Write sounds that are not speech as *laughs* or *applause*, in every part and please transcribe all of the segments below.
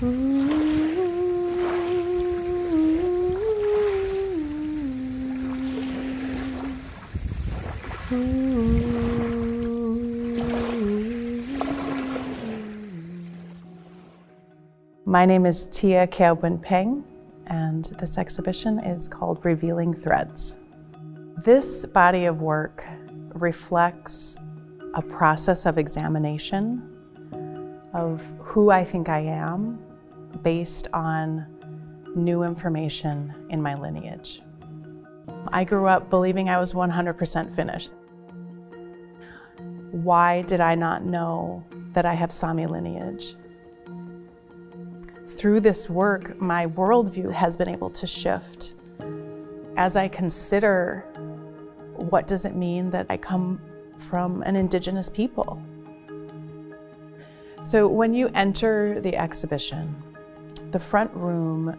My name is Tia Keobounpheng, and this exhibition is called Revealing Threads. This body of work reflects a process of examination of who I think I am based on new information in my lineage. I grew up believing I was 100% Finnish. Why did I not know that I have Sami lineage? Through this work, my worldview has been able to shift. As I consider what does it mean that I come from an indigenous people? So when you enter the exhibition, the front room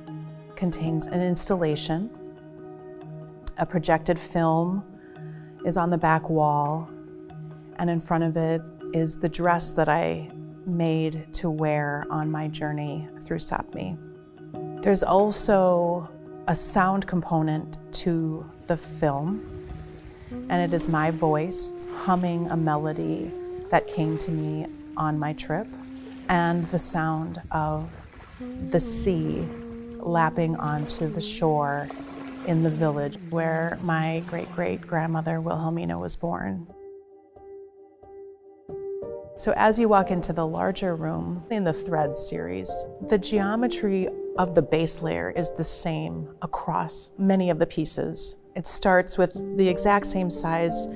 contains an installation. A projected film is on the back wall, and in front of it is the dress that I made to wear on my journey through Sápmi. There's also a sound component to the film, and it is my voice humming a melody that came to me on my trip, and the sound of the sea lapping onto the shore in the village where my great great grandmother Wilhelmina was born. So as you walk into the larger room in the Threads series, the geometry of the base layer is the same across many of the pieces. It starts with the exact same size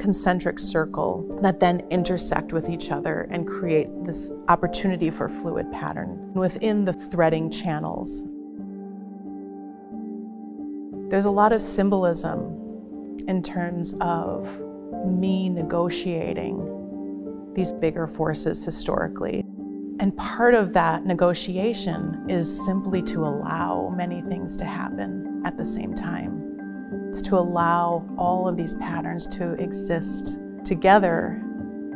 concentric circle that then intersect with each other and create this opportunity for fluid pattern within the threading channels. There's a lot of symbolism in terms of me negotiating these bigger forces historically. And part of that negotiation is simply to allow many things to happen at the same time. It's to allow all of these patterns to exist together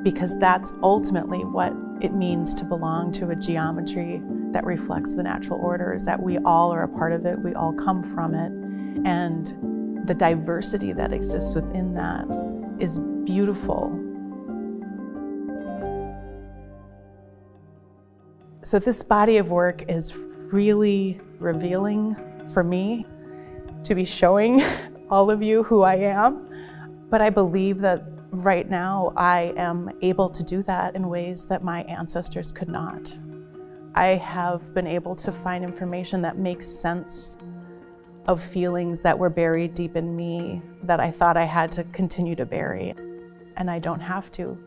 because that's ultimately what it means to belong to a geometry that reflects the natural order, is that we all are a part of it, we all come from it, and the diversity that exists within that is beautiful. So this body of work is really revealing for me to be showing *laughs* all of you who I am. But I believe that right now I am able to do that in ways that my ancestors could not. I have been able to find information that makes sense of feelings that were buried deep in me that I thought I had to continue to bury. And I don't have to.